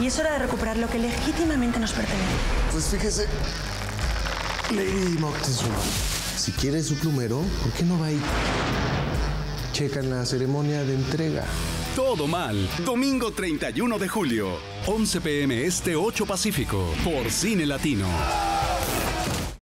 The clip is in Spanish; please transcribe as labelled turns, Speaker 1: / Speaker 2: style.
Speaker 1: Y es hora de recuperar lo que legítimamente nos pertenece.
Speaker 2: Pues fíjese, Lady Moctezuma, si quiere su plumero, ¿por qué no va ahí? Checan la ceremonia de entrega.
Speaker 3: Todo mal. Domingo 31 de julio. 11 pm este 8 Pacífico. Por Cine Latino.